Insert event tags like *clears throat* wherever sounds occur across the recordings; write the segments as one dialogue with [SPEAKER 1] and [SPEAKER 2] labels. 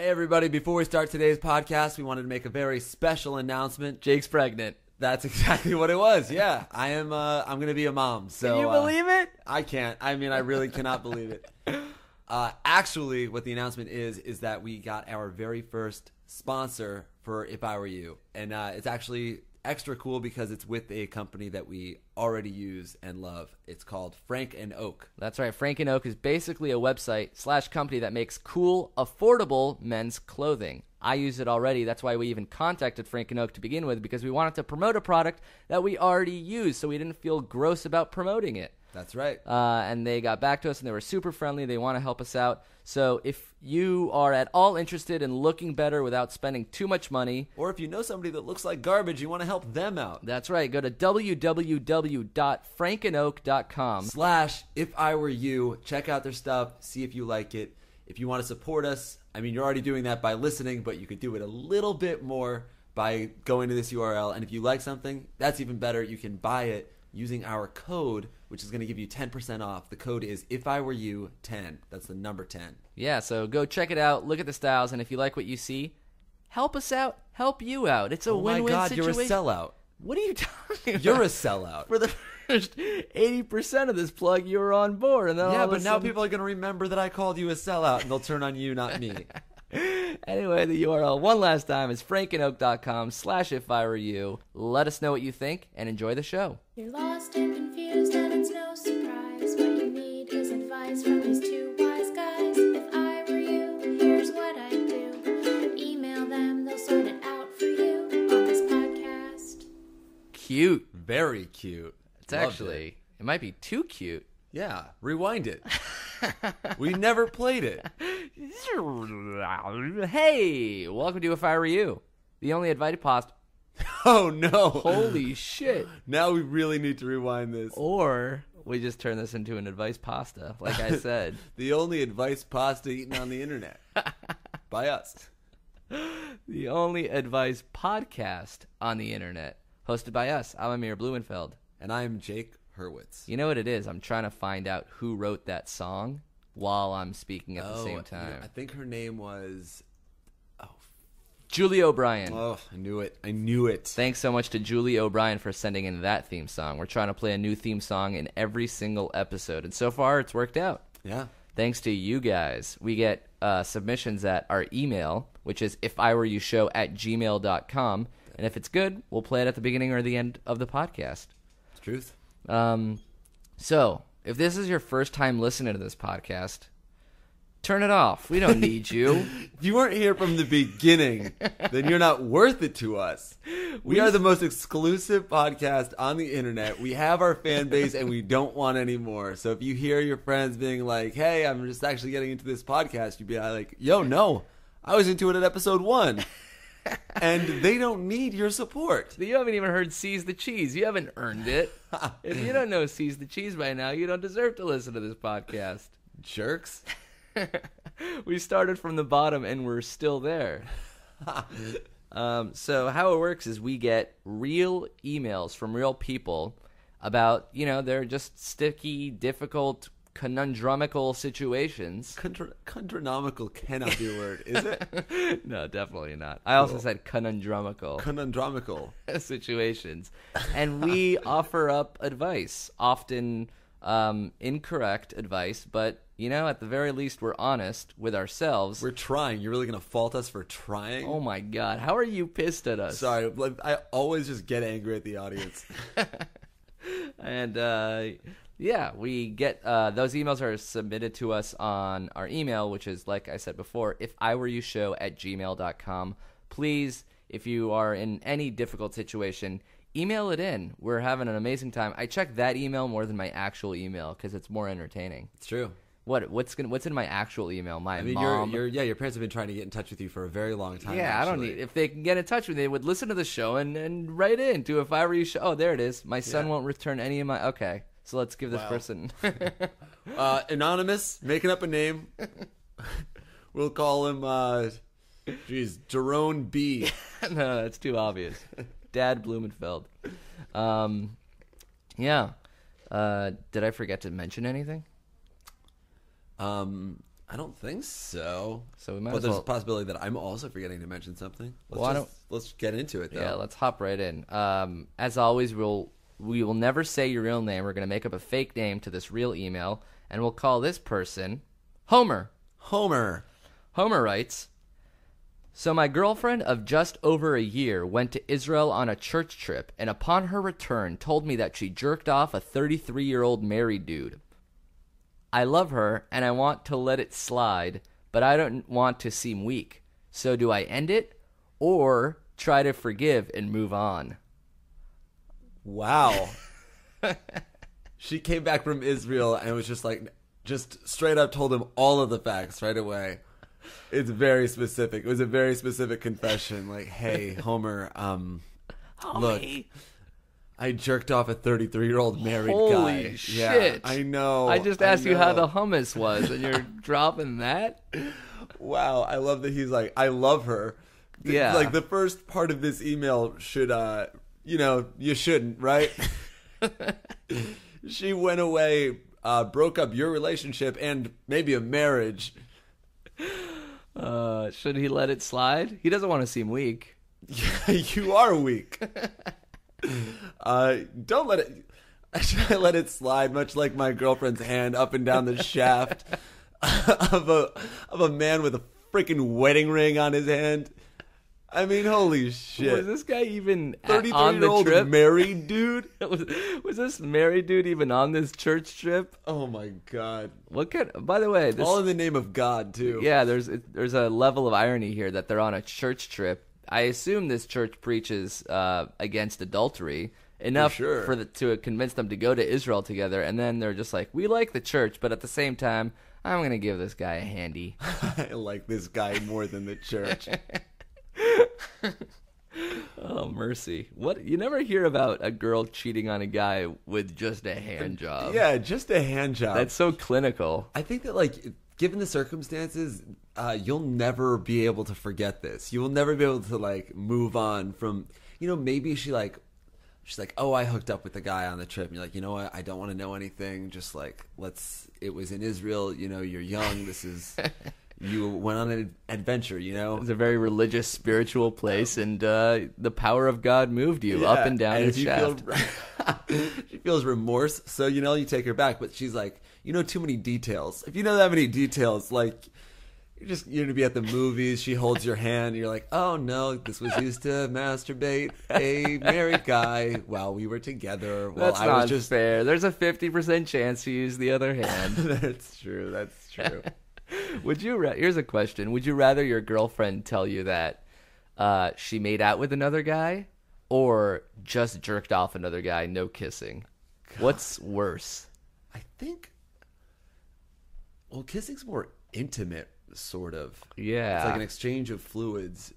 [SPEAKER 1] Hey, everybody, before we start today's podcast, we wanted to make a very special announcement.
[SPEAKER 2] Jake's pregnant.
[SPEAKER 1] That's *laughs* exactly what it was. Yeah, I am. Uh, I'm going to be a mom. So
[SPEAKER 2] Can you
[SPEAKER 1] uh,
[SPEAKER 2] believe it?
[SPEAKER 1] I can't. I mean, I really cannot believe it. *laughs* Uh, actually, what the announcement is is that we got our very first sponsor for If I Were You, and uh, it's actually extra cool because it's with a company that we already use and love. It's called Frank and Oak.
[SPEAKER 2] That's right. Frank and Oak is basically a website slash company that makes cool, affordable men's clothing. I use it already. That's why we even contacted Frank and Oak to begin with because we wanted to promote a product that we already use, so we didn't feel gross about promoting it.
[SPEAKER 1] That's right.
[SPEAKER 2] Uh, and they got back to us and they were super friendly. They want to help us out. So if you are at all interested in looking better without spending too much money,
[SPEAKER 1] Or if you know somebody that looks like garbage, you want to help them out.
[SPEAKER 2] that's right. Go to www.frankandoak.com.
[SPEAKER 1] slash if I were you. Check out their stuff, see if you like it. If you want to support us, I mean, you're already doing that by listening, but you could do it a little bit more by going to this URL. And if you like something, that's even better. You can buy it using our code, which is going to give you 10% off. The code is if I were you 10. That's the number 10.
[SPEAKER 2] Yeah, so go check it out, look at the styles, and if you like what you see, help us out, help you out. It's a
[SPEAKER 1] Oh my
[SPEAKER 2] win-win
[SPEAKER 1] God,
[SPEAKER 2] situation.
[SPEAKER 1] you're a sellout.
[SPEAKER 2] What are you talking about?
[SPEAKER 1] You're a sellout.
[SPEAKER 2] For the first 80% of this plug, you were on board. And then
[SPEAKER 1] yeah, but now
[SPEAKER 2] sudden-
[SPEAKER 1] people are going to remember that I called you a sellout, and they'll turn on you, not me. *laughs* *laughs*
[SPEAKER 2] Anyway, the URL one last time is frankandoak.com slash if I were you. Let us know what you think and enjoy the show.
[SPEAKER 3] You're lost and confused, and it's no surprise. What you need is advice from these two wise guys. If I were you, here's what I'd do email them, they'll sort it out for you on this podcast.
[SPEAKER 2] Cute.
[SPEAKER 1] Very cute.
[SPEAKER 2] It's
[SPEAKER 1] Loved
[SPEAKER 2] actually,
[SPEAKER 1] it.
[SPEAKER 2] it. might be too cute.
[SPEAKER 1] Yeah, rewind it. *laughs* *laughs* we never played it. *laughs*
[SPEAKER 2] Hey, welcome to If I Were You, the only invited post. *laughs*
[SPEAKER 1] Oh no!
[SPEAKER 2] Holy shit.
[SPEAKER 1] Now we really need to rewind this.
[SPEAKER 2] Or we just turn this into an advice pasta, like I said.
[SPEAKER 1] The only advice pasta eaten on the internet by us.
[SPEAKER 2] the only advice podcast on the internet, hosted by us. I'm Amir Blumenfeld.
[SPEAKER 1] And I'm Jake Hurwitz.
[SPEAKER 2] You know what it is? I'm trying to find out who wrote that song while I'm speaking at the
[SPEAKER 1] Oh,
[SPEAKER 2] same time.
[SPEAKER 1] I think her name was.
[SPEAKER 2] Julie O'Brien.
[SPEAKER 1] Oh, I knew it. I knew it.
[SPEAKER 2] Thanks so much to Julie O'Brien for sending in that theme song. We're trying to play a new theme song in every single episode, and so far it's worked out.
[SPEAKER 1] Yeah.
[SPEAKER 2] Thanks to you guys. We get uh, submissions at our email, which is if I were you show at gmail.com. And if it's good, we'll play it at the beginning or the end of the podcast.
[SPEAKER 1] It's truth.
[SPEAKER 2] Um, so, if this is your first time listening to this podcast, turn it off. We don't need you. *laughs*
[SPEAKER 1] If you weren't here from the beginning, then you're not worth it to us. We are the most exclusive podcast on the internet. We have our fan base and we don't want any more. So if you hear your friends being like, hey, I'm just actually getting into this podcast, you'd be like, yo, no, I was into it at episode one. And they don't need your support. *laughs*
[SPEAKER 2] You haven't even heard Seize the Cheese. You haven't earned it. if you don't know Seize the Cheese by now, you don't deserve to listen to this podcast.
[SPEAKER 1] Jerks. *laughs*
[SPEAKER 2] we started from the bottom and we're still there. *laughs* um, so how it works is we get real emails from real people about you know they're just sticky, difficult, conundrumical situations.
[SPEAKER 1] Contra- conundromical cannot be a word, is it? *laughs*
[SPEAKER 2] no, definitely not. I also
[SPEAKER 1] Cool.
[SPEAKER 2] said conundrumical
[SPEAKER 1] Conundromical. *laughs*
[SPEAKER 2] situations, and we *laughs* offer up advice, often um, incorrect advice, but you know at the very least we're honest with ourselves.
[SPEAKER 1] We're trying. You're really going to fault us for trying?
[SPEAKER 2] Oh my god, how are you pissed at us?
[SPEAKER 1] Sorry, I always just get angry at the audience.
[SPEAKER 2] And uh, yeah, we get uh, those emails are submitted to us on our email, which is like I said before, if I were you show at gmail.com. Please, if you are in any difficult situation, email it in. We're having an amazing time. I check that email more than my actual email because it's more entertaining.
[SPEAKER 1] It's true.
[SPEAKER 2] What what's gonna, what's in my actual email? My
[SPEAKER 1] I mean,
[SPEAKER 2] mom.
[SPEAKER 1] yeah, your parents have been trying to get in touch with you for a very long time.
[SPEAKER 2] yeah, I don't need. If they can get in touch with me, they would listen to the show and, and write in to if I were you. Show. Oh, there it is. My son
[SPEAKER 1] Yeah.
[SPEAKER 2] won't return any of my. Okay, so let's give this
[SPEAKER 1] Wow.
[SPEAKER 2] person. *laughs* *laughs*
[SPEAKER 1] Uh, anonymous, making up a name. *laughs* we'll call him, uh, geez, Jerome B.
[SPEAKER 2] no, that's too obvious. Dad Blumenfeld. Um, yeah. Uh, did I forget to mention anything?
[SPEAKER 1] Um, I don't think so.
[SPEAKER 2] So we might
[SPEAKER 1] but
[SPEAKER 2] as
[SPEAKER 1] there's
[SPEAKER 2] well-
[SPEAKER 1] a possibility that I'm also forgetting to mention something. Let's
[SPEAKER 2] Well, I
[SPEAKER 1] just, let's get into it though.
[SPEAKER 2] Yeah, let's hop right in. Um, as always, we'll we will never say your real name. We're gonna make up a fake name to this real email, and we'll call this person Homer.
[SPEAKER 1] Homer.
[SPEAKER 2] Homer writes So, my girlfriend of just over a year went to Israel on a church trip, and upon her return, told me that she jerked off a 33 year old married dude. I love her, and I want to let it slide, but I don't want to seem weak. So, do I end it, or try to forgive and move on?
[SPEAKER 1] Wow. *laughs* she came back from Israel and was just like, just straight up told him all of the facts right away. It's very specific. It was a very specific confession. Like, hey, *laughs* Homer, um, look, I jerked off a 33 year old married
[SPEAKER 2] Holy
[SPEAKER 1] guy. Yeah,
[SPEAKER 2] shit.
[SPEAKER 1] I know.
[SPEAKER 2] I just asked you how the hummus was, and you're *laughs* dropping that?
[SPEAKER 1] Wow, I love that he's like, I love her.
[SPEAKER 2] Yeah.
[SPEAKER 1] Like the first part of this email should, uh, you know, you shouldn't, right? she went away, uh, broke up your relationship and maybe a marriage.
[SPEAKER 2] Uh, should he let it slide? He doesn't want to seem weak. *laughs*
[SPEAKER 1] you are weak. uh, don't let it. Should I let it slide? Much like my girlfriend's hand up and down the shaft *laughs* of a of a man with a freaking wedding ring on his hand. I mean, holy shit!
[SPEAKER 2] Was this guy even on the
[SPEAKER 1] old
[SPEAKER 2] trip?
[SPEAKER 1] married *laughs* dude.
[SPEAKER 2] was, was this married dude even on this church trip?
[SPEAKER 1] Oh my god!
[SPEAKER 2] What kind? By the way, this
[SPEAKER 1] All in the name of God, too.
[SPEAKER 2] yeah, there's there's a level of irony here that they're on a church trip. I assume this church preaches uh, against adultery enough
[SPEAKER 1] sure.
[SPEAKER 2] for the, to convince them to go to Israel together, and then they're just like, we like the church, but at the same time, I'm gonna give this guy a handy. *laughs*
[SPEAKER 1] I like this guy more than the church. *laughs* *laughs*
[SPEAKER 2] Oh mercy! What you never hear about a girl cheating on a guy with just a hand job?
[SPEAKER 1] yeah, just a hand job.
[SPEAKER 2] that's so clinical.
[SPEAKER 1] I think that like given the circumstances, uh, you'll never be able to forget this. You will never be able to like move on from. You know, maybe she like. She's like, oh, I hooked up with the guy on the trip. And you're like, you know what? I don't want to know anything. Just like, let's. It was in Israel. You know, you're young. This is. You went on an adventure. You know.
[SPEAKER 2] It's a very religious, spiritual place, and uh, the power of God moved you up and down his shaft. *laughs*
[SPEAKER 1] Feel, she feels remorse, so you know you take her back. But she's like, you know, too many details. If you know that many details, like you're just you're gonna be at the movies. She holds your hand. And you're like, oh no, this was used to masturbate a married guy while we were together. While
[SPEAKER 2] That's
[SPEAKER 1] I
[SPEAKER 2] not
[SPEAKER 1] was just.
[SPEAKER 2] fair. There's a fifty percent chance to use the other hand. *laughs*
[SPEAKER 1] that's true. That's true.
[SPEAKER 2] Would you? Ra- Here's a question: Would you rather your girlfriend tell you that uh, she made out with another guy, or just jerked off another guy, no kissing? What's worse?
[SPEAKER 1] I think. Well, kissing's more intimate, sort of.
[SPEAKER 2] Yeah.
[SPEAKER 1] It's like an exchange of fluids.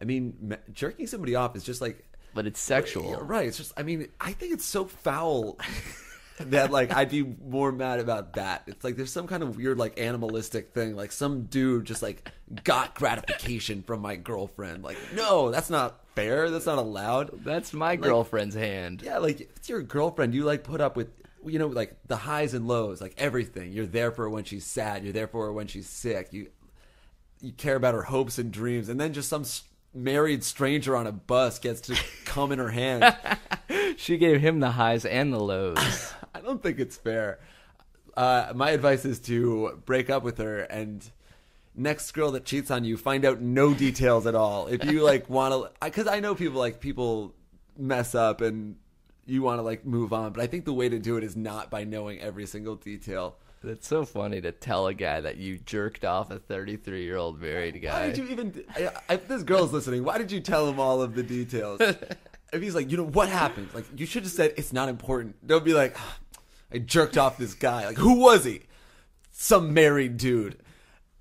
[SPEAKER 1] I mean, jerking somebody off is just like
[SPEAKER 2] But it's sexual.
[SPEAKER 1] Right. It's just. I mean, I think it's so foul *laughs* that like I'd be more mad about that. It's like there's some kind of weird like animalistic thing. Like some dude just like got gratification from my girlfriend. Like, no, that's not fair. That's not allowed.
[SPEAKER 2] That's my girlfriend's hand.
[SPEAKER 1] Yeah, like it's your girlfriend. You like put up with you know like the highs and lows, like everything. You're there for her when she's sad. You're there for her when she's sick. You you care about her hopes and dreams, and then just some married stranger on a bus gets to come in her hand. *laughs*
[SPEAKER 2] She gave him the highs and the lows. *laughs*
[SPEAKER 1] I don't think it's fair. Uh, my advice is to break up with her and next girl that cheats on you, find out no details at all. If you like *laughs* want to, because I know people like people mess up and you want to like move on, but I think the way to do it is not by knowing every single detail.
[SPEAKER 2] That's so funny to tell a guy that you jerked off a 33 year old married guy.
[SPEAKER 1] Why did you even? I, I, if this girl's listening, why did you tell him all of the details? *laughs* if he's like, you know what happened? Like, you should have said it's not important. Don't be like, "Ah, I jerked off this guy. Like, who was he? Some married dude.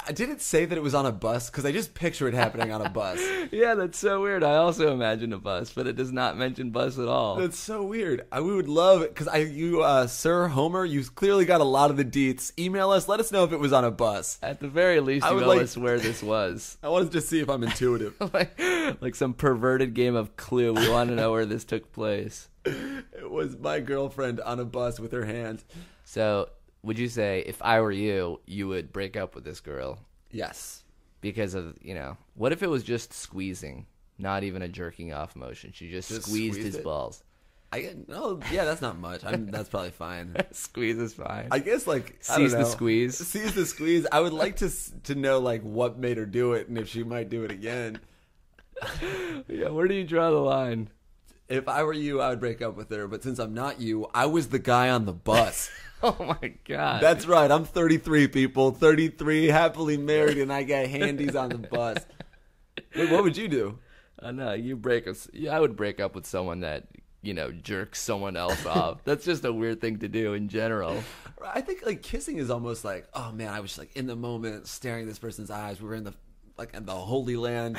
[SPEAKER 1] I didn't say that it was on a bus because I just picture it happening on a bus. *laughs*
[SPEAKER 2] yeah, that's so weird. I also imagine a bus, but it does not mention bus at all.
[SPEAKER 1] That's so weird. I, we would love it because I, you, uh, Sir Homer, you clearly got a lot of the deets. Email us. Let us know if it was on a bus.
[SPEAKER 2] At the very least,
[SPEAKER 1] I
[SPEAKER 2] email
[SPEAKER 1] like-
[SPEAKER 2] us where this was. *laughs*
[SPEAKER 1] I wanted to see if I'm intuitive. *laughs*
[SPEAKER 2] like, like some perverted game of Clue. We want to know where this took place. *laughs*
[SPEAKER 1] it was my girlfriend on a bus with her hand.
[SPEAKER 2] So would you say if I were you, you would break up with this girl
[SPEAKER 1] Yes.
[SPEAKER 2] because of you know? What if it was just squeezing, not even a jerking off motion? She just,
[SPEAKER 1] Just
[SPEAKER 2] squeezed,
[SPEAKER 1] squeezed
[SPEAKER 2] his
[SPEAKER 1] it?
[SPEAKER 2] balls.
[SPEAKER 1] I no. Yeah, that's not much. I'm, that's probably fine. *laughs*
[SPEAKER 2] Squeeze is fine.
[SPEAKER 1] I guess like I don't
[SPEAKER 2] the squeeze.
[SPEAKER 1] Sees the squeeze. I would like to to know like what made her do it and if she might do it again. *laughs*
[SPEAKER 2] yeah, where do you draw the line?
[SPEAKER 1] If I were you, I would break up with her. But since I'm not you, I was the guy on the bus. *laughs*
[SPEAKER 2] Oh my god.
[SPEAKER 1] That's right. I'm 33 people, 33, happily married, and I got handies on the bus. Wait, what would you do?
[SPEAKER 2] Uh, know you break us. Yeah, I would break up with someone that you know jerks someone else off. *laughs* That's just a weird thing to do in general.
[SPEAKER 1] I think like kissing is almost like, oh man, I was just, like in the moment, staring in this person's eyes. We were in the like in the Holy Land.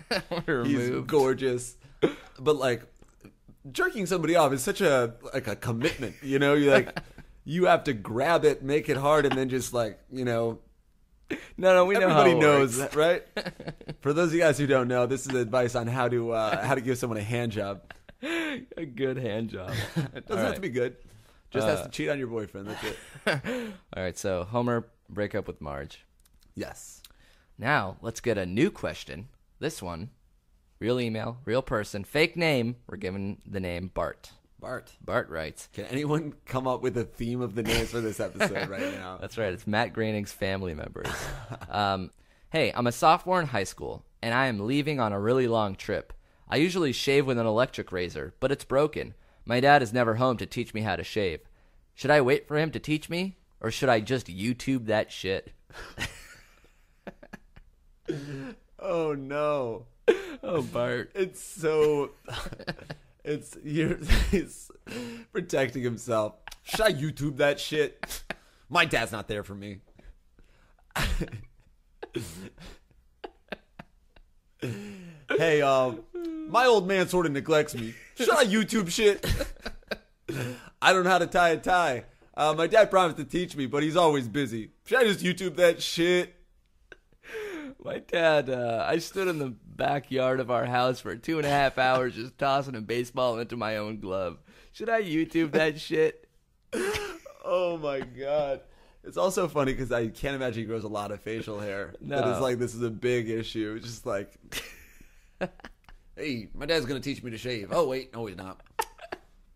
[SPEAKER 1] *laughs* He's gorgeous, but like jerking somebody off is such a like a commitment. You know, you like *laughs* you have to grab it, make it hard, and then just like you know.
[SPEAKER 2] No, no, we know how
[SPEAKER 1] Everybody knows
[SPEAKER 2] works.
[SPEAKER 1] right? For those of you guys who don't know, this is advice on how to uh, how to give someone a hand job.
[SPEAKER 2] a good hand job.
[SPEAKER 1] It *laughs* doesn't have to be good. Just has
[SPEAKER 2] Uh,
[SPEAKER 1] to cheat on your boyfriend. That's it. *laughs*
[SPEAKER 2] All right, so Homer break up with Marge.
[SPEAKER 1] Yes.
[SPEAKER 2] Now let's get a new question. This one, real email, real person, fake name. We're given the name Bart.
[SPEAKER 1] Bart.
[SPEAKER 2] Bart writes.
[SPEAKER 1] Can anyone come up with a theme of the names for this episode right *laughs* now?
[SPEAKER 2] That's right. It's Matt Groening's family members. *laughs* um, hey, I'm a sophomore in high school, and I am leaving on a really long trip. I usually shave with an electric razor, but it's broken. My dad is never home to teach me how to shave. Should I wait for him to teach me, or should I just YouTube that shit? *laughs*
[SPEAKER 1] Oh no. *laughs*
[SPEAKER 2] Oh, Bart.
[SPEAKER 1] It's so *laughs* it's you're *laughs* he's protecting himself. Should I YouTube that shit? My dad's not there for me. hey, um, my old man sort of neglects me. Should I YouTube shit? I don't know how to tie a tie. Uh, my dad promised to teach me, but he's always busy. Should I just YouTube that shit?
[SPEAKER 2] My dad, uh, I stood in the backyard of our house for two and a half hours just tossing a baseball into my own glove. Should I YouTube that *laughs* shit?
[SPEAKER 1] Oh my god. It's also funny because I can't imagine he grows a lot of facial hair. That
[SPEAKER 2] No.
[SPEAKER 1] is like this is a big issue. It's just like, *laughs* hey, my dad's gonna teach me to shave. Oh wait, no he's not.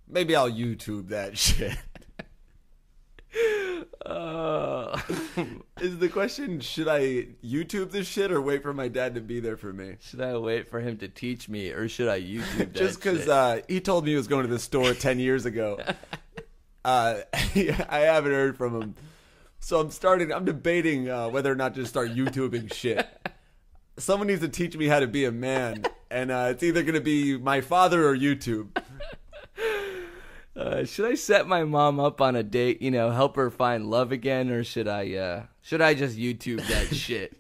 [SPEAKER 1] Maybe I'll YouTube that *laughs* shit.
[SPEAKER 2] Uh, *laughs*
[SPEAKER 1] Is the question should I YouTube this shit or wait for my dad to be there for me?
[SPEAKER 2] should I wait for him to teach me, or should I YouTube that
[SPEAKER 1] Just because uh, he told me he was going to the store ten years ago. *laughs* Uh, *laughs* I haven't heard from him, so I'm starting. I'm debating uh, whether or not to start YouTubing shit. Someone needs to teach me how to be a man, and uh, it's either going to be my father or YouTube.
[SPEAKER 2] Uh, should I set my mom up on a date? You know, help her find love again, or should I? Uh, should I just YouTube that *laughs* shit?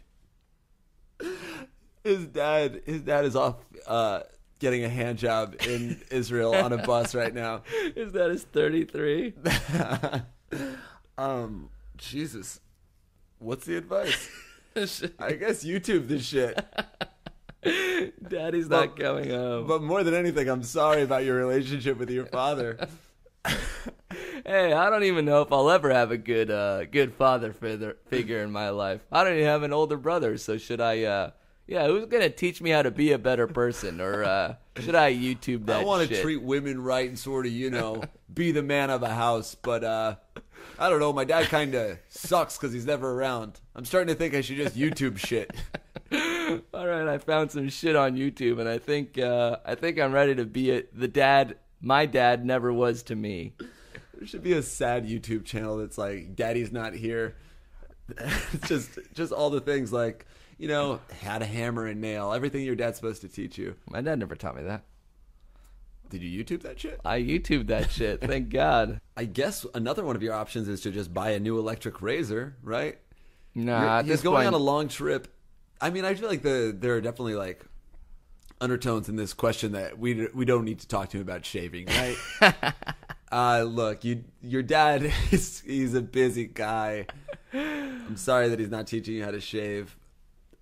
[SPEAKER 1] His dad, his dad is off uh, getting a hand job in *laughs* Israel on a bus right now.
[SPEAKER 2] His dad is thirty three? *laughs*
[SPEAKER 1] um, Jesus, what's the advice? I guess YouTube this shit.
[SPEAKER 2] Daddy's not coming home.
[SPEAKER 1] But more than anything, I'm sorry about your relationship with your father. *laughs*
[SPEAKER 2] Hey, I don't even know if I'll ever have a good uh good father figure figure in my life. I don't even have an older brother, so should I uh yeah, who's gonna teach me how to be a better person? Or uh should I YouTube that
[SPEAKER 1] I want to treat women right and sort of, you know, be the man of a house. But uh, I don't know. My dad kind of sucks because he's never around. I'm starting to think I should just YouTube shit. *laughs*
[SPEAKER 2] All right, I found some shit on YouTube and I think uh I think I'm ready to be a, the dad my dad never was to me.
[SPEAKER 1] There should be a sad YouTube channel that's like, "Daddy's not here." *laughs* Just, just all the things like, you know, how to hammer and nail, everything your dad's supposed to teach you.
[SPEAKER 2] My dad never taught me that.
[SPEAKER 1] Did you YouTube that shit?
[SPEAKER 2] I YouTube that shit. Thank *laughs* God.
[SPEAKER 1] I guess another one of your options is to just buy a new electric razor, right?
[SPEAKER 2] Nah,
[SPEAKER 1] You're- he's going
[SPEAKER 2] point,
[SPEAKER 1] on a long trip. I mean, I feel like the there are definitely like undertones in this question that we we don't need to talk to him about shaving, right? *laughs* uh, look, you your dad *laughs* is he's a busy guy. I'm sorry that he's not teaching you how to shave.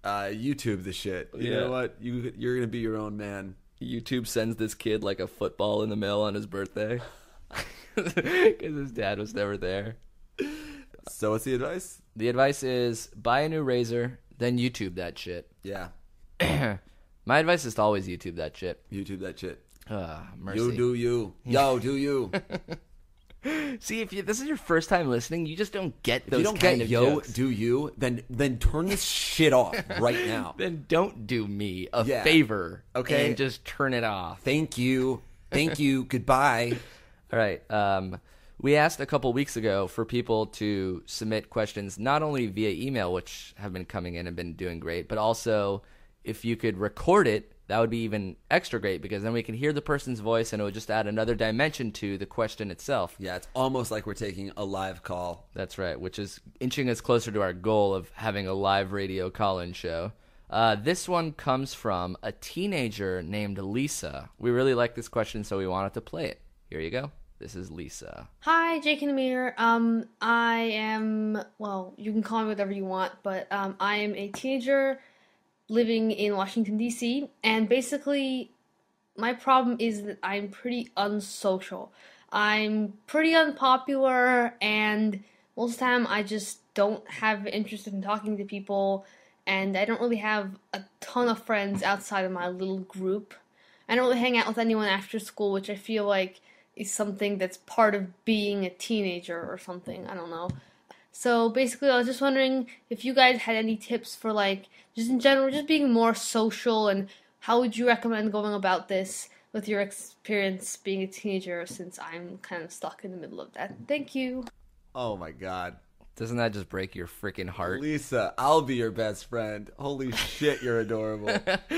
[SPEAKER 1] Uh, YouTube the shit. You
[SPEAKER 2] Yeah.
[SPEAKER 1] know what? You you're gonna be your own man.
[SPEAKER 2] YouTube sends this kid like a football in the mail on his birthday *laughs* because his dad was never there.
[SPEAKER 1] So what's the advice?
[SPEAKER 2] The advice is buy a new razor, then YouTube that shit. *clears throat*
[SPEAKER 1] Yeah,
[SPEAKER 2] My advice is to always YouTube that shit.
[SPEAKER 1] YouTube that shit.
[SPEAKER 2] Uh, mercy.
[SPEAKER 1] You do you. *laughs* Yo, do you.
[SPEAKER 2] See, if you, this is your first time listening, you just don't get
[SPEAKER 1] If
[SPEAKER 2] those
[SPEAKER 1] you don't
[SPEAKER 2] kind
[SPEAKER 1] get
[SPEAKER 2] of
[SPEAKER 1] yo,
[SPEAKER 2] jokes.
[SPEAKER 1] do you, then then turn this shit off *laughs* right now.
[SPEAKER 2] then don't do me a
[SPEAKER 1] Yeah.
[SPEAKER 2] favor,
[SPEAKER 1] Okay.
[SPEAKER 2] and just turn it off.
[SPEAKER 1] Thank you. Thank you. Goodbye. *laughs*
[SPEAKER 2] All right. Um, we asked a couple weeks ago for people to submit questions not only via email, which have been coming in and been doing great, but also if you could record it, that would be even extra great because then we can hear the person's voice and it would just add another dimension to the question itself.
[SPEAKER 1] Yeah, it's almost like we're taking a live call.
[SPEAKER 2] That's right, which is inching us closer to our goal of having a live radio call-in show. Uh, this one comes from a teenager named Lisa. We really like this question, so we wanted to play it. Here you go. This is Lisa.
[SPEAKER 4] Hi, Jake and Amir. Um, I am well. You can call me whatever you want, but um, I am a teenager living in Washington D.C. And basically, my problem is that I'm pretty unsocial. I'm pretty unpopular, and most of the time I just don't have interest in talking to people, and I don't really have a ton of friends outside of my little group. I don't really hang out with anyone after school, which I feel like is something that's part of being a teenager or something. I don't know. So basically, I was just wondering if you guys had any tips for like just in general, just being more social, and how would you recommend going about this with your experience being a teenager? Since I'm kind of stuck in the middle of that. Thank you.
[SPEAKER 1] Oh my god.
[SPEAKER 2] Doesn't that just break your freaking heart?
[SPEAKER 1] Lisa, I'll be your best friend. Holy shit, you're adorable. *laughs*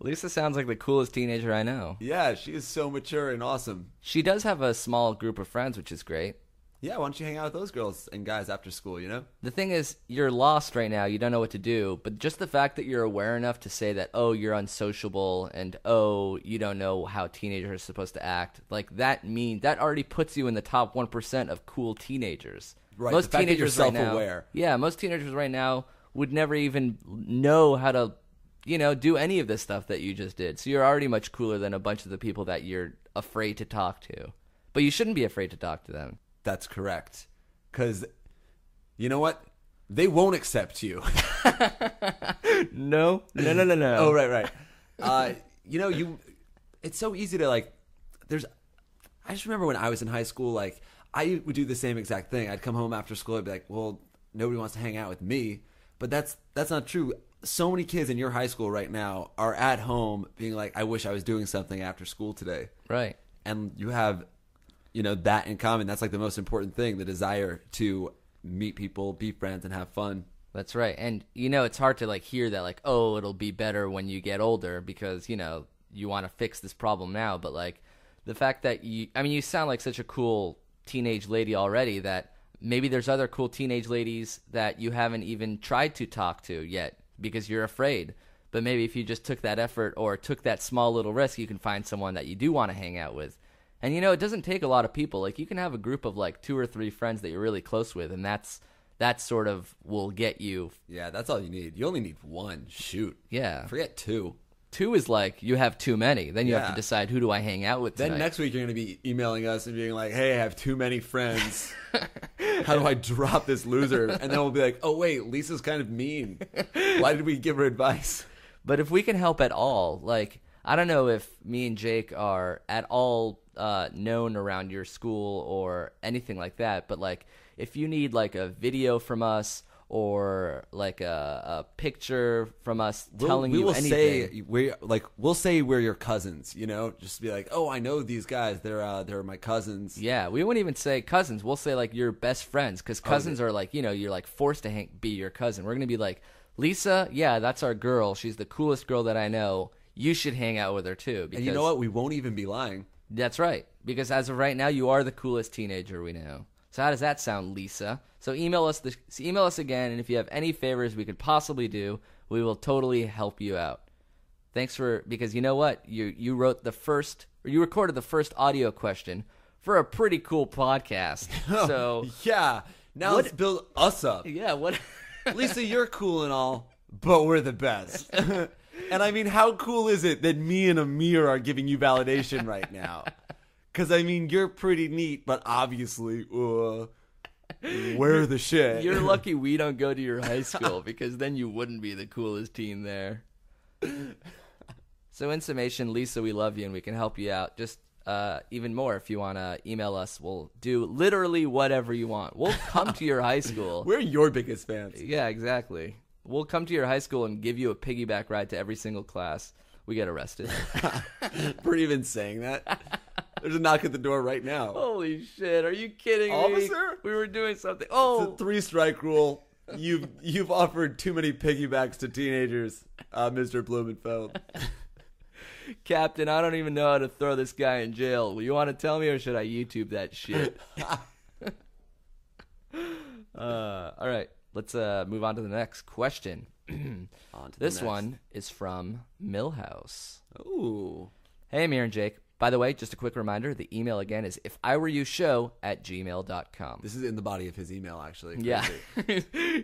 [SPEAKER 2] Lisa sounds like the coolest teenager I know.
[SPEAKER 1] Yeah, she is so mature and awesome.
[SPEAKER 2] She does have a small group of friends, which is great.
[SPEAKER 1] Yeah, why don't you hang out with those girls and guys after school, you know?
[SPEAKER 2] The thing is, you're lost right now. You don't know what to do. But just the fact that you're aware enough to say that, oh, you're unsociable and oh, you don't know how teenagers are supposed to act, like that mean that already puts you in the top one percent of cool teenagers.
[SPEAKER 1] Right,
[SPEAKER 2] Most
[SPEAKER 1] the fact that you're
[SPEAKER 2] teenagers right now, yeah, most teenagers right now would never even know how to, you know, do any of this stuff that you just did. So you're already much cooler than a bunch of the people that you're afraid to talk to. But you shouldn't be afraid to talk to them.
[SPEAKER 1] That's correct. Cuz you know what? They won't accept you. *laughs*
[SPEAKER 2] No, no, no, no, no.
[SPEAKER 1] oh, right, right. Uh, you know, you it's so easy to like there's I just remember when I was in high school like I would do the same exact thing. I'd come home after school I'd be like, "Well, nobody wants to hang out with me." But that's that's not true. So many kids in your high school right now are at home being like, "I wish I was doing something after school today."
[SPEAKER 2] Right.
[SPEAKER 1] and you have you know that in common that's like the most important thing the desire to meet people be friends and have fun
[SPEAKER 2] That's right. And you know, it's hard to like hear that like, oh, it'll be better when you get older because, you know, you want to fix this problem now, but like the fact that you I mean, you sound like such a cool teenage lady already that maybe there's other cool teenage ladies that you haven't even tried to talk to yet because you're afraid. But maybe if you just took that effort or took that small little risk, you can find someone that you do want to hang out with. And you know, it doesn't take a lot of people. Like you can have a group of like two or three friends that you're really close with, and that's that sort of will get you.
[SPEAKER 1] yeah that's all you need you only need one shoot
[SPEAKER 2] Yeah,
[SPEAKER 1] forget two
[SPEAKER 2] two is like you have too many. Then you have to decide who do I hang out with.
[SPEAKER 1] then
[SPEAKER 2] tonight.
[SPEAKER 1] next week you're going to be emailing us and being like hey i have too many friends *laughs* how do i drop this loser and then we'll be like oh wait lisa's kind of mean why did we give her advice
[SPEAKER 2] But if we can help at all, like I don't know if me and Jake are at all uh, known around your school or anything like that, but like if you need like a video from us or like a, a picture from us
[SPEAKER 1] We'll-
[SPEAKER 2] telling
[SPEAKER 1] we
[SPEAKER 2] you
[SPEAKER 1] will
[SPEAKER 2] anything,
[SPEAKER 1] say we like we'll say we're your cousins you know just be like oh i know these guys they're uh they're my cousins
[SPEAKER 2] yeah, we wouldn't even say cousins. We'll say like your best friends because cousins are like you know you're like forced to hang, be your cousin. We're gonna be like Lisa, yeah, that's our girl. She's the coolest girl that I know. You should hang out with her too. Because
[SPEAKER 1] and you know what we won't even be lying
[SPEAKER 2] That's right. Because as of right now, you are the coolest teenager we know. So how does that sound, Lisa? So email us the email us again, and if you have any favors we could possibly do, we will totally help you out. Thanks for because you know what you you wrote the first or you recorded the first audio question for a pretty cool podcast. *laughs* Oh, so
[SPEAKER 1] yeah now let's build us up *laughs*
[SPEAKER 2] yeah, what? *laughs*
[SPEAKER 1] Lisa, you're cool and all, but we're the best. and I mean, how cool is it that me and Amir are giving you validation right now? Because I mean, you're pretty neat, but obviously, uh, we're the shit.
[SPEAKER 2] You're *laughs* lucky we don't go to your high school because then you wouldn't be the coolest teen there. So, in summation, Lisa, we love you and we can help you out. Just uh, even more if you want to email us. We'll do literally whatever you want. We'll come to your high school. *laughs*
[SPEAKER 1] We're your biggest fans.
[SPEAKER 2] Yeah, exactly. We'll come to your high school and give you a piggyback ride to every single class. We get arrested. *laughs*
[SPEAKER 1] For even saying that. There's a knock at the door right now.
[SPEAKER 2] Holy shit! Are you kidding me?
[SPEAKER 1] Officer?
[SPEAKER 2] We were doing something.
[SPEAKER 1] It's
[SPEAKER 2] Oh,
[SPEAKER 1] a three strike rule. You've you've offered too many piggybacks to teenagers, uh, Mr. Blumenfeld. *laughs*
[SPEAKER 2] Captain, I don't even know how to throw this guy in jail. Will you want to tell me, or should I YouTube that shit? *laughs* uh, all right, let's uh, move on to the next question. *clears throat*
[SPEAKER 1] On to the
[SPEAKER 2] This
[SPEAKER 1] next.
[SPEAKER 2] one is from Milhouse.
[SPEAKER 1] Ooh.
[SPEAKER 2] Hey, Amir and Jake. By the way, just a quick reminder the email again is if I were you show at gmail.com.
[SPEAKER 1] This is in the body of his email, actually.
[SPEAKER 2] Yeah, *laughs*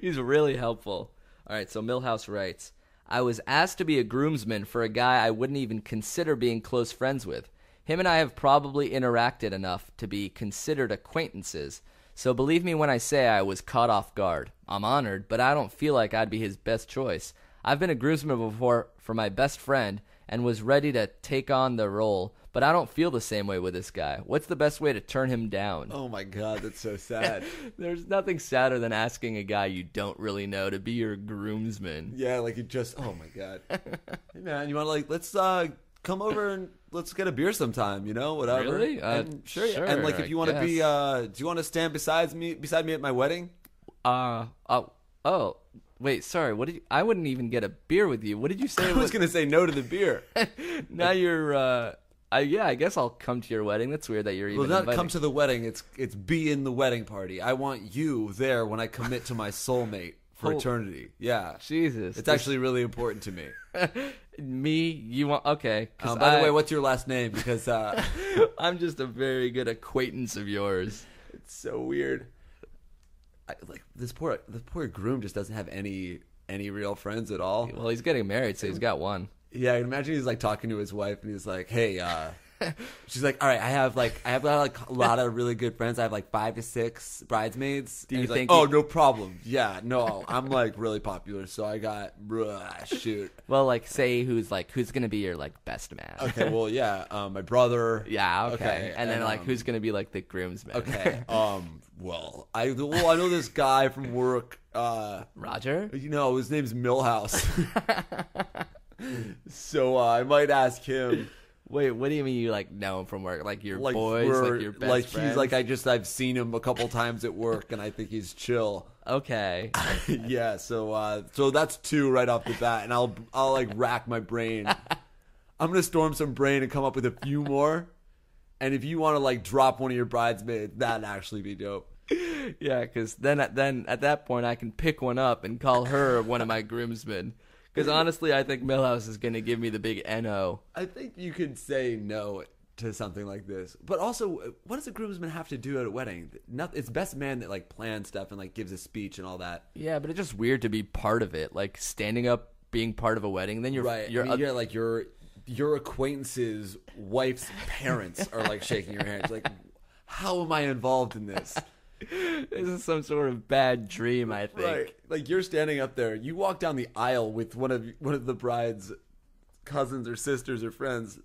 [SPEAKER 2] he's really helpful. All right, so Milhouse writes I was asked to be a groomsman for a guy I wouldn't even consider being close friends with. Him and I have probably interacted enough to be considered acquaintances, so believe me when I say I was caught off guard. I'm honored, but I don't feel like I'd be his best choice. I've been a groomsman before for my best friend and was ready to take on the role, but I don't feel the same way with this guy. What's the best way to turn him down?
[SPEAKER 1] Oh my god, that's so *laughs* sad.
[SPEAKER 2] There's nothing sadder than asking a guy you don't really know to be your groomsman.
[SPEAKER 1] yeah, like you just. Oh my god. *laughs* Hey man, you want to like let's uh come over and let's get a beer sometime. You know, whatever.
[SPEAKER 2] Really? Uh,
[SPEAKER 1] and, sure.
[SPEAKER 2] sure,
[SPEAKER 1] And like, if you want to be, uh do you want to stand beside me beside me at my wedding?
[SPEAKER 2] Uh oh oh wait sorry what did you, I wouldn't even get a beer with you. What did you say? *laughs*
[SPEAKER 1] I
[SPEAKER 2] it
[SPEAKER 1] was gonna say no to the beer.
[SPEAKER 2] now you're uh I, yeah I guess I'll come to your wedding. That's weird that you're even
[SPEAKER 1] Well, not
[SPEAKER 2] inviting.
[SPEAKER 1] come to the wedding. It's it's be in the wedding party. I want you there when I commit to my soulmate for
[SPEAKER 2] Oh.
[SPEAKER 1] eternity. Yeah,
[SPEAKER 2] Jesus.
[SPEAKER 1] it's actually really important to me. *laughs*
[SPEAKER 2] me. You want okay?
[SPEAKER 1] Um, by the way, what's your last name? Because uh, *laughs*
[SPEAKER 2] I'm just a very good acquaintance of yours.
[SPEAKER 1] it's so weird. I, like this poor this poor groom just doesn't have any any real friends at all.
[SPEAKER 2] Well, he's getting married, so he's got one.
[SPEAKER 1] Yeah, I can imagine he's like talking to his wife, and he's like, "Hey, uh, *laughs* she's like, all right, I have like I have like a lot of really good friends. I have like five to six bridesmaids.
[SPEAKER 2] Do you
[SPEAKER 1] he's like,
[SPEAKER 2] think
[SPEAKER 1] oh, no problem. Yeah, no, I'm like really popular, so I got shoot.
[SPEAKER 2] Well, like say who's like who's gonna be your like best man?
[SPEAKER 1] Okay, well, yeah, um, my brother.
[SPEAKER 2] Yeah, okay.
[SPEAKER 1] Okay,
[SPEAKER 2] And then
[SPEAKER 1] and,
[SPEAKER 2] like
[SPEAKER 1] um,
[SPEAKER 2] who's gonna be like the groomsman?
[SPEAKER 1] Okay, *laughs* um, well, I well, I know this guy from work. Uh,
[SPEAKER 2] Roger.
[SPEAKER 1] you know, his name's Milhouse. *laughs* so uh, I might ask him.
[SPEAKER 2] Wait, what do you mean you like know him from work? Like your
[SPEAKER 1] like
[SPEAKER 2] boys, like your best
[SPEAKER 1] like
[SPEAKER 2] friends?
[SPEAKER 1] he's like I just I've seen him a couple times at work and I think he's chill.
[SPEAKER 2] okay. *laughs*
[SPEAKER 1] yeah, so uh so that's two right off the bat and I'll I'll like rack my brain. *laughs* I'm gonna storm some brain and come up with a few more. And if you want to like drop one of your bridesmaids, that'd actually be dope. *laughs*
[SPEAKER 2] yeah, because then at then at that point I can pick one up and call her one of my groomsmen. Because *laughs* honestly, I think Milhouse is gonna give me the big no.
[SPEAKER 1] I think you could say no to something like this. But also, what does a groomsman have to do at a wedding? Nothing. It's best man that like plans stuff and like gives a speech and all that.
[SPEAKER 2] Yeah, but it's just weird to be part of it, like standing up, being part of a wedding. Then you're
[SPEAKER 1] Right.
[SPEAKER 2] You're
[SPEAKER 1] I mean, yeah, like your your acquaintance's wife's parents are like shaking your hand. It's like, how am I involved in this?
[SPEAKER 2] This is some sort of bad dream. I think.
[SPEAKER 1] Right. Like you're standing up there. You walk down the aisle with one of one of the bride's cousins or sisters or friends.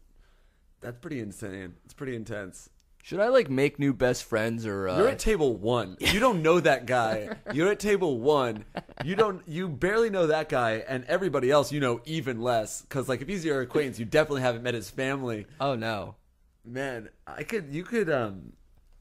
[SPEAKER 1] That's pretty insane. It's pretty intense.
[SPEAKER 2] Should I like make new best friends or? Uh,
[SPEAKER 1] You're at table one. You don't know that guy. *laughs* You're at table one. You don't. You barely know that guy, and everybody else you know even less. Because like if he's your acquaintance, you definitely haven't met his family.
[SPEAKER 2] oh no.
[SPEAKER 1] Man, I could. You could. Um.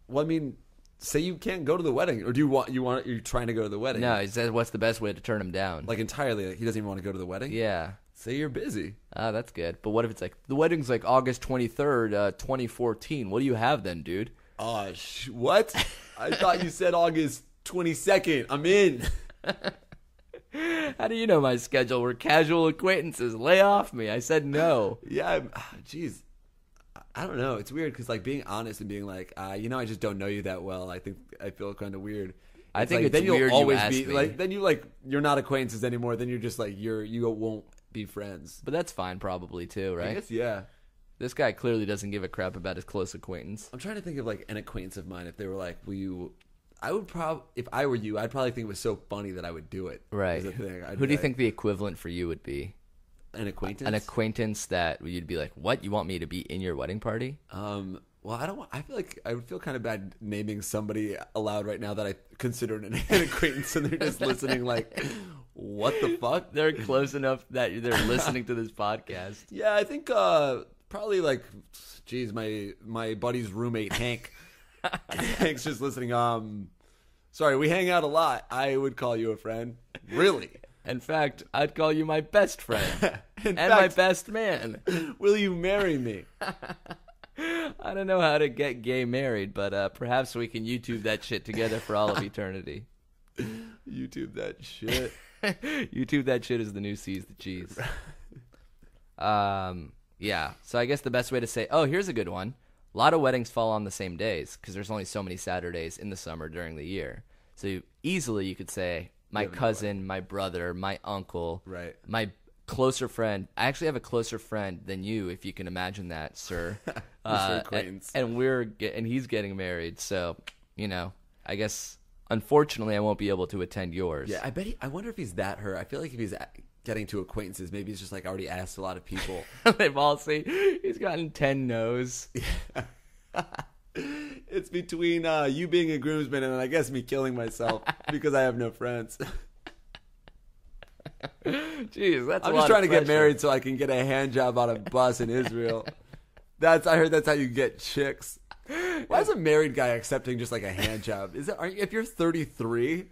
[SPEAKER 1] Well, I mean, say you can't go to the wedding, or do you want? You want? You're trying to go to the wedding?
[SPEAKER 2] No, he says what's the best way to turn him down?
[SPEAKER 1] Like entirely. Like he doesn't even want to go to the wedding.
[SPEAKER 2] yeah.
[SPEAKER 1] Say you're busy.
[SPEAKER 2] Ah, that's good. But what if it's like the wedding's like August twenty third, uh, twenty fourteen? What do you have then, dude?
[SPEAKER 1] Oh, sh- what? I thought you said August 22nd. I'm in. *laughs*
[SPEAKER 2] How do you know my schedule? We're casual acquaintances. Lay off me. I said no.
[SPEAKER 1] Yeah, ah, jeez. I don't know. It's weird because like being honest and being like, uh, you know, I just don't know you that well. I think I feel kind of weird.
[SPEAKER 2] I think
[SPEAKER 1] like,
[SPEAKER 2] it's
[SPEAKER 1] then you'll
[SPEAKER 2] you
[SPEAKER 1] always
[SPEAKER 2] ask
[SPEAKER 1] be
[SPEAKER 2] me.
[SPEAKER 1] like then you like you're not acquaintances anymore. Then you're just like you're you won't be friends.
[SPEAKER 2] But that's fine, probably too,
[SPEAKER 1] I
[SPEAKER 2] right?
[SPEAKER 1] guess yeah.
[SPEAKER 2] This guy clearly doesn't give a crap about his close acquaintance.
[SPEAKER 1] I'm trying to think of like an acquaintance of mine if they were like, will you? I would probably, if I were you, I'd probably think it was so funny that I would do it.
[SPEAKER 2] Right.
[SPEAKER 1] is the thing. I'd
[SPEAKER 2] Who do you
[SPEAKER 1] like,
[SPEAKER 2] think the equivalent for you would be?
[SPEAKER 1] An acquaintance.
[SPEAKER 2] An acquaintance that you'd be like, "What? You want me to be in your wedding party?"
[SPEAKER 1] Um. Well, I don't. Want, I feel like I would feel kind of bad naming somebody aloud right now that I consider an, *laughs* an acquaintance, and they're just listening. Like, what the fuck? *laughs*
[SPEAKER 2] They're close enough that they're listening to this podcast. *laughs*
[SPEAKER 1] Yeah, I think uh probably like, geez, my my buddy's roommate Hank. Hank's just listening. Um, sorry, we hang out a lot. I would call you a friend. Really?
[SPEAKER 2] In fact, I'd call you my best friend *laughs* and my best man. *laughs*
[SPEAKER 1] Will you marry me? *laughs*
[SPEAKER 2] I don't know how to get gay married, but uh, perhaps we can YouTube that shit together for all of eternity.
[SPEAKER 1] YouTube that shit.
[SPEAKER 2] YouTube that shit is the new Seize the cheese. Um, yeah. So I guess the best way to say, oh, here's a good one. A lot of weddings fall on the same days because there's only so many Saturdays in the summer during the year. So you, easily you could say my cousin, my brother, my uncle,
[SPEAKER 1] Right.
[SPEAKER 2] my closer friend. I actually have a closer friend than you, if you can imagine that, sir. *laughs* Uh, and, and we're get, and he's getting married, so you know, I guess unfortunately I won't be able to attend yours.
[SPEAKER 1] Yeah, I bet. He, I wonder if he's that hurt. I feel like if he's a- getting to acquaintances, maybe he's just like already asked a lot of people. *laughs*
[SPEAKER 2] They've all seen he's gotten ten no's. *laughs*
[SPEAKER 1] it's between uh, you being a groomsman and I guess me killing myself *laughs* because I have no friends. *laughs*
[SPEAKER 2] Jeez, that's.
[SPEAKER 1] I'm just trying to
[SPEAKER 2] of
[SPEAKER 1] get married so I can get a hand job on a bus in Israel. That's I heard that's how you get chicks. Why is a married guy accepting just like a hand job? Is it aren't, if you're 33,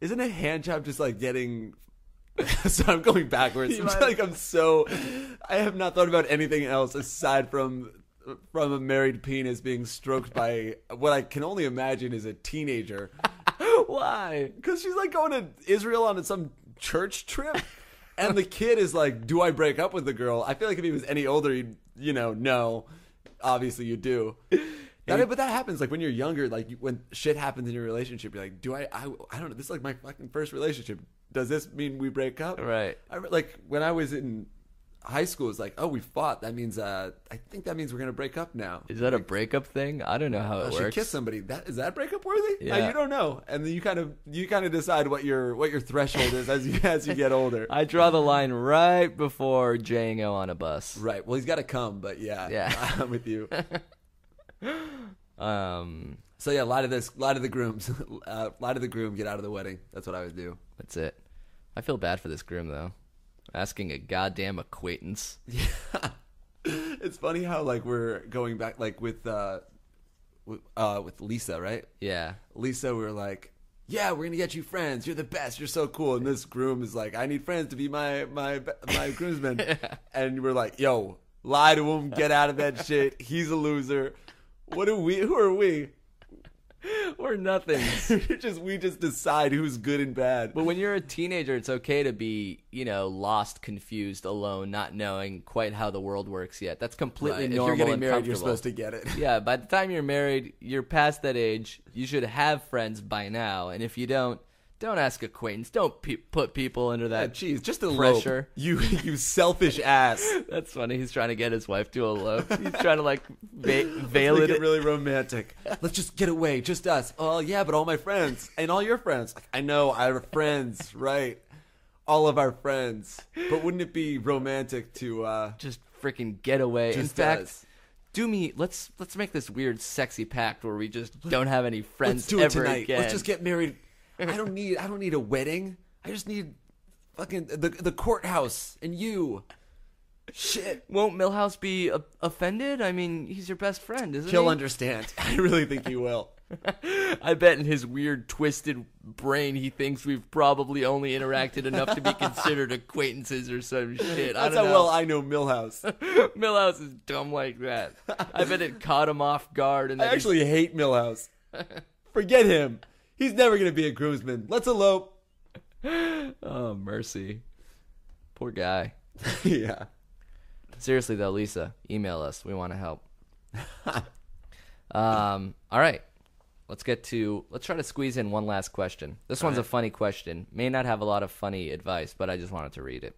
[SPEAKER 1] isn't a hand job just like getting? *laughs* so I'm going backwards.
[SPEAKER 2] Might-
[SPEAKER 1] like I'm so. I have not thought about anything else aside from from a married penis being stroked by *laughs* what I can only imagine is a teenager. *laughs*
[SPEAKER 2] Why?
[SPEAKER 1] Because she's like going to Israel on some church trip. And the kid is like, Do I break up with the girl? I feel like if he was any older, he'd, you know, no. Obviously, you do. That- but that happens like when you're younger, like when shit happens in your relationship, you're like, Do I, I, I don't know. This is like my fucking first relationship. Does this mean we break up?
[SPEAKER 2] Right.
[SPEAKER 1] I, like when I was in high school, it's like, Oh, we fought. That means, uh, I think that means we're going to break up now.
[SPEAKER 2] Is that a breakup thing? I don't know how
[SPEAKER 1] Oh,
[SPEAKER 2] it
[SPEAKER 1] she
[SPEAKER 2] works.
[SPEAKER 1] kissed somebody. That is that breakup worthy? Uh,
[SPEAKER 2] Yeah.
[SPEAKER 1] you don't know, and then you kind of you kind of decide what your what your threshold is as you as you get older. *laughs*
[SPEAKER 2] I draw the line right before Django on a bus.
[SPEAKER 1] right. Well, he's got to come, but yeah,
[SPEAKER 2] Yeah. *laughs*
[SPEAKER 1] I'm with you. *laughs*
[SPEAKER 2] Um,
[SPEAKER 1] So yeah, a lot of this, a lot of the grooms, uh, a lot of the groom get out of the wedding. That's what I would do.
[SPEAKER 2] that's it. I feel bad for this groom though, asking a goddamn acquaintance. *laughs* Yeah.
[SPEAKER 1] It's funny how like we're going back like with uh, with, uh with Lisa, right?
[SPEAKER 2] Yeah.
[SPEAKER 1] Lisa, we were like, "Yeah, we're gonna get you friends. You're the best. You're so cool." And this groom is like, "I need friends to be my my my *laughs* groomsman." And we're like, "Yo, lie to him. Get out of that shit. He's a loser. What are we? Who are we?
[SPEAKER 2] We're nothing. *laughs*
[SPEAKER 1] Just we just decide who's good and bad."
[SPEAKER 2] But when you're a teenager, it's okay to be, you know, lost, confused, alone, not knowing quite how the world works yet. That's completely
[SPEAKER 1] Right. If
[SPEAKER 2] normal
[SPEAKER 1] you're getting
[SPEAKER 2] and
[SPEAKER 1] married, you're supposed to get it.
[SPEAKER 2] yeah, by the time you're married, you're past that age. You should have friends by now, and if you don't, don't ask acquaintance. Don't pe- put people under that.
[SPEAKER 1] Jeez, just a
[SPEAKER 2] Pressure. *laughs*
[SPEAKER 1] You you selfish ass. *laughs*
[SPEAKER 2] That's funny. He's trying to get his wife to elope. He's trying to like va- *laughs* veil
[SPEAKER 1] Make
[SPEAKER 2] it.
[SPEAKER 1] it really romantic. Let's just get away, just us. Oh yeah, but all my friends and all your friends. Like, I know our friends, right? All of our friends. But wouldn't it be romantic to uh
[SPEAKER 2] just freaking get away. In
[SPEAKER 1] Just
[SPEAKER 2] fact,
[SPEAKER 1] us.
[SPEAKER 2] do me. Let's let's make this weird, sexy pact where we just don't have any friends
[SPEAKER 1] let's do it
[SPEAKER 2] ever
[SPEAKER 1] tonight.
[SPEAKER 2] again.
[SPEAKER 1] Let's just get married. I don't need I don't need a wedding. I just need fucking the the courthouse and you. Shit.
[SPEAKER 2] Won't Milhouse be uh, offended? I mean, he's your best friend, isn't
[SPEAKER 1] He'll
[SPEAKER 2] he?
[SPEAKER 1] understand. *laughs* I really think he will.
[SPEAKER 2] I bet in his weird, twisted brain, he thinks we've probably only interacted enough to be *laughs* considered acquaintances or some shit. I
[SPEAKER 1] That's
[SPEAKER 2] don't
[SPEAKER 1] how
[SPEAKER 2] know.
[SPEAKER 1] well I know Milhouse. *laughs*
[SPEAKER 2] Milhouse is dumb like that. I bet it caught him off guard. And
[SPEAKER 1] I
[SPEAKER 2] he's-
[SPEAKER 1] actually hate Milhouse. Forget him. He's never gonna be a groomsman. Let's elope. *laughs*
[SPEAKER 2] oh mercy, poor guy. *laughs*
[SPEAKER 1] yeah.
[SPEAKER 2] Seriously though, Lisa, email us. We want to help. um, all right. Let's get to let's try to squeeze in one last question. This one's a funny question. May not have a lot of funny advice, but I just wanted to read it.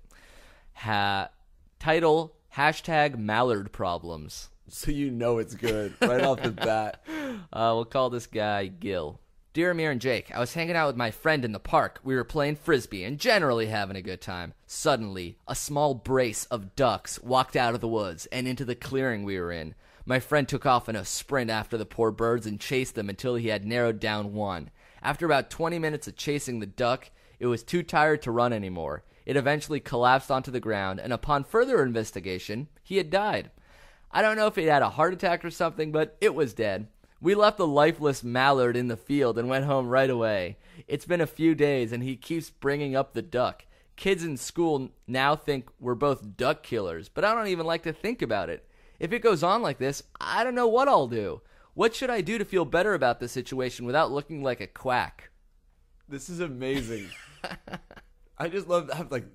[SPEAKER 2] Ha- title hashtag Mallard problems.
[SPEAKER 1] So you know it's good right off the *laughs* bat.
[SPEAKER 2] Uh, we'll call this guy Gil. Dear Amir and Jake, I was hanging out with my friend in the park. We were playing frisbee and generally having a good time. Suddenly, a small brace of ducks walked out of the woods and into the clearing we were in. My friend took off in a sprint after the poor birds and chased them until he had narrowed down one. After about 20 minutes of chasing the duck, it was too tired to run anymore. It eventually collapsed onto the ground, and upon further investigation, he had died. I don't know if he had a heart attack or something, but it was dead. We left the lifeless mallard in the field and went home right away. It's been a few days, and he keeps bringing up the duck. Kids in school now think we're both duck killers, but I don't even like to think about it. If it goes on like this, I don't know what I'll do. What should I do to feel better about the situation without looking like a quack?
[SPEAKER 1] This is amazing. *laughs* I just love that. Have like,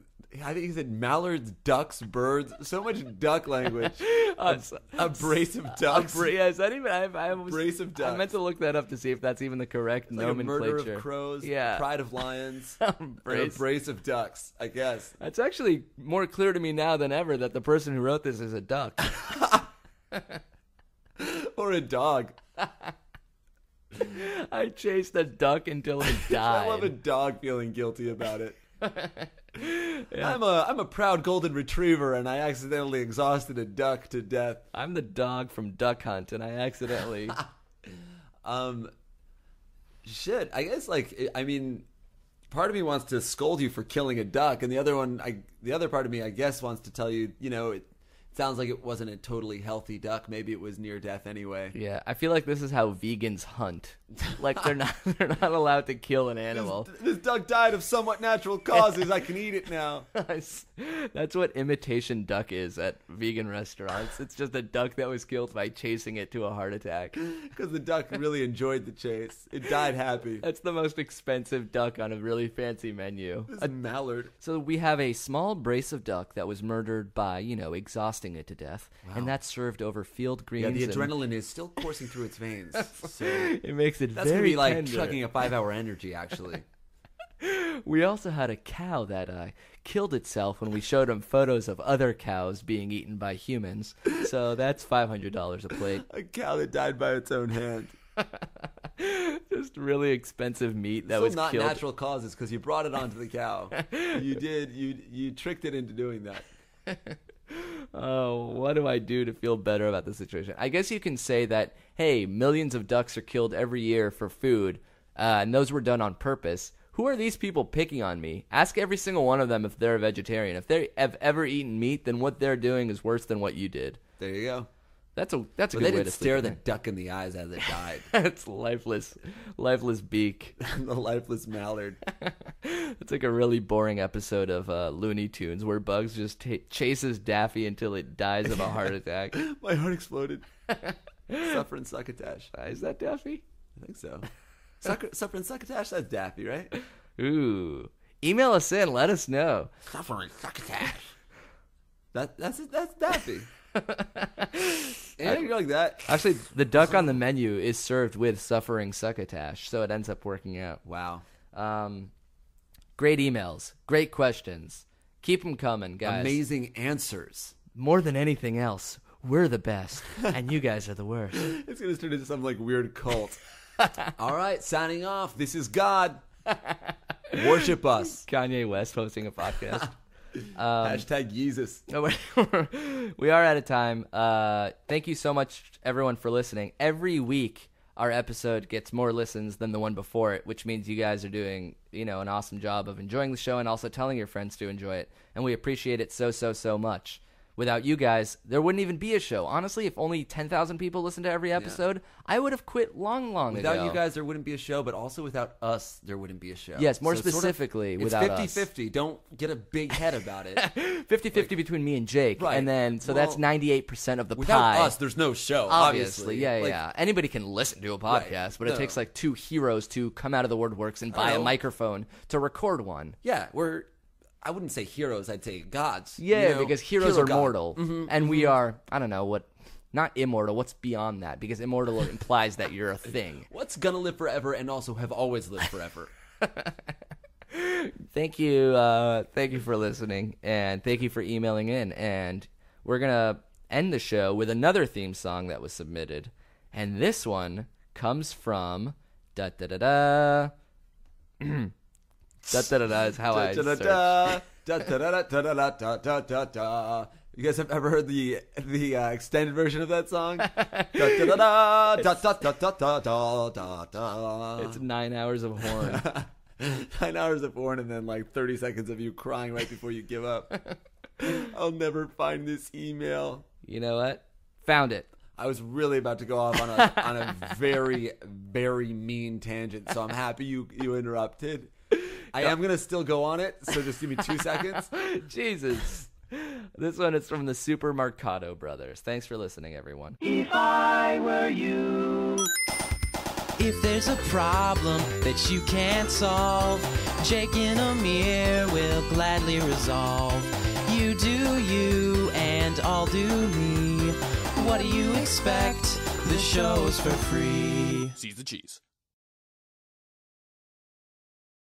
[SPEAKER 1] I think he said mallards, ducks, birds. So much duck language.
[SPEAKER 2] I'm
[SPEAKER 1] a,
[SPEAKER 2] so-
[SPEAKER 1] a brace of
[SPEAKER 2] A
[SPEAKER 1] ducks.
[SPEAKER 2] bra- yeah, is that even? I, I was,
[SPEAKER 1] Brace of
[SPEAKER 2] I meant to look that up to see if that's even the correct nomenclature.
[SPEAKER 1] like a murder of crows.
[SPEAKER 2] Yeah.
[SPEAKER 1] Pride of lions. *laughs* and a
[SPEAKER 2] Brace.
[SPEAKER 1] brace of ducks. I guess.
[SPEAKER 2] That's actually more clear to me now than ever that the person who wrote this is a duck. *laughs*
[SPEAKER 1] Or a dog. *laughs*
[SPEAKER 2] I chased a duck until it died.
[SPEAKER 1] I love a dog feeling guilty about it. *laughs* I'm a I'm a proud golden retriever, and I accidentally exhausted a duck to death.
[SPEAKER 2] I'm the dog from Duck Hunt, and I accidentally. *laughs*
[SPEAKER 1] Um, shit. I guess like I- I mean, part of me wants to scold you for killing a duck, and the other one, I the other part of me, I guess, wants to tell you, you know, it sounds like it wasn't a totally healthy duck. Maybe it was near death anyway.
[SPEAKER 2] yeah, I feel like this is how vegans hunt. Like they're not *laughs* they're not allowed to kill an animal.
[SPEAKER 1] This, this duck died of somewhat natural causes. I can eat it now. *laughs*
[SPEAKER 2] That's what imitation duck is at vegan restaurants. It's just a duck that was killed by chasing it to a heart attack. *laughs*
[SPEAKER 1] Because the duck really enjoyed the chase. It died happy.
[SPEAKER 2] That's the most expensive duck on a really fancy menu.
[SPEAKER 1] This mallard.
[SPEAKER 2] So we have a small brace of duck that was murdered by, you know, exhausting it to death, and that's served over field greens.
[SPEAKER 1] Yeah, the adrenaline is still coursing through its veins. *laughs* So
[SPEAKER 2] It makes it
[SPEAKER 1] that's gonna
[SPEAKER 2] very
[SPEAKER 1] be like
[SPEAKER 2] tender.
[SPEAKER 1] chugging a five-hour *laughs* energy. Actually,
[SPEAKER 2] We also had a cow that uh, killed itself when we showed him photos of other cows being eaten by humans. So that's five hundred dollars a plate. *laughs*
[SPEAKER 1] a cow that died by its own hand.
[SPEAKER 2] Just really expensive meat that
[SPEAKER 1] Still
[SPEAKER 2] was
[SPEAKER 1] not
[SPEAKER 2] killed.
[SPEAKER 1] natural causes because you brought it onto the cow. you did. You you tricked it into doing that.
[SPEAKER 2] Oh, what do I do to feel better about the situation? I guess you can say that, hey, millions of ducks are killed every year for food, uh, and those were done on purpose. Who are these people picking on me? Ask every single one of them if they're a vegetarian. If they have ever eaten meat, then what they're doing is worse than what you did.
[SPEAKER 1] There you go.
[SPEAKER 2] That's a that's a
[SPEAKER 1] But
[SPEAKER 2] good
[SPEAKER 1] they
[SPEAKER 2] way
[SPEAKER 1] didn't
[SPEAKER 2] to
[SPEAKER 1] stare
[SPEAKER 2] sleep
[SPEAKER 1] the duck in the eyes as it *laughs* died.
[SPEAKER 2] It's lifeless, lifeless beak. *laughs*
[SPEAKER 1] the lifeless mallard. *laughs*
[SPEAKER 2] It's like a really boring episode of uh, Looney Tunes where Bugs just ta chases Daffy until it dies of a heart attack.
[SPEAKER 1] My heart exploded. Suffer and succotash.
[SPEAKER 2] Uh, is that Daffy?
[SPEAKER 1] I think so. Sucker, suffer and succotash. That's Daffy, right?
[SPEAKER 2] Ooh. Email us in. Let us know.
[SPEAKER 1] Suffer and succotash. That that's that's Daffy. Anything like that.
[SPEAKER 2] Actually, the duck on the menu is served with suffering succotash, so it ends up working out.
[SPEAKER 1] Wow.
[SPEAKER 2] Um, great emails, great questions. Keep them coming, guys.
[SPEAKER 1] Amazing answers.
[SPEAKER 2] More than anything else, we're the best, and you guys are the worst. *laughs*
[SPEAKER 1] It's gonna turn into some like weird cult. *laughs* All right, signing off. This is God. Worship us.
[SPEAKER 2] Kanye West hosting a podcast. *laughs*
[SPEAKER 1] Hashtag Jesus.
[SPEAKER 2] We are out of time. Uh, thank you so much, everyone, for listening. Every week, our episode gets more listens than the one before it, which means you guys are doing, you know, an awesome job of enjoying the show and also telling your friends to enjoy it. And we appreciate it so, so, so much. Without you guys, there wouldn't even be a show. Honestly, if only 10,000 people listened to every episode, I would have quit long, long
[SPEAKER 1] Without
[SPEAKER 2] ago.
[SPEAKER 1] you guys, there wouldn't be a show, but also without us, there wouldn't be a show.
[SPEAKER 2] Yes, more
[SPEAKER 1] it's sort of-
[SPEAKER 2] specifically, without us.
[SPEAKER 1] 50 50. Don't get a big head about it. *laughs*
[SPEAKER 2] 50 50 between me and Jake.
[SPEAKER 1] Right.
[SPEAKER 2] And then, so that's 98% of the
[SPEAKER 1] Without
[SPEAKER 2] pie.
[SPEAKER 1] us, there's no show.
[SPEAKER 2] Obviously,
[SPEAKER 1] Obviously,
[SPEAKER 2] yeah,
[SPEAKER 1] Like,
[SPEAKER 2] yeah. Anybody can listen to a
[SPEAKER 1] Right.
[SPEAKER 2] podcast, but it
[SPEAKER 1] No.
[SPEAKER 2] takes like two heroes to come out of the woodworks and buy a microphone to record one.
[SPEAKER 1] Yeah, we're. I wouldn't say heroes. I'd say gods.
[SPEAKER 2] Yeah,
[SPEAKER 1] you know?
[SPEAKER 2] because heroes
[SPEAKER 1] Hero
[SPEAKER 2] are
[SPEAKER 1] god.
[SPEAKER 2] mortal,
[SPEAKER 1] Mm-hmm,
[SPEAKER 2] and we are. I don't know what, not immortal. What's beyond that? Because immortal *laughs* implies that you're a thing.
[SPEAKER 1] What's gonna live forever and also have always lived forever? *laughs*
[SPEAKER 2] Thank you, uh, thank you for listening, and thank you for emailing in. And we're gonna end the show with another theme song that was submitted, and this one comes from Da da da da. *clears throat* Da da da da is how I.
[SPEAKER 1] Da da da da da da da da da da da. You guys have ever heard the the uh, extended version of that song? da da da da da da da da da da da.
[SPEAKER 2] It's nine hours of horn. *laughs*
[SPEAKER 1] nine hours of porn and then like thirty seconds of you crying right before you give up. *laughs* I'll never find this email.
[SPEAKER 2] you know what? Found it.
[SPEAKER 1] I was really about to go off on a on a *laughs* very very mean tangent, so I'm happy you you interrupted. I am gonna still go on it, so just give me two seconds. *laughs*
[SPEAKER 2] Jesus. This one is from the Super Mercado Brothers. Thanks for listening, everyone.
[SPEAKER 5] If I were you.
[SPEAKER 6] If there's a problem that you can't solve, Jake and Amir will gladly resolve. You do you, and I'll do me. What do you expect? The show's for free.
[SPEAKER 7] Seize the cheese.